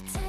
pretend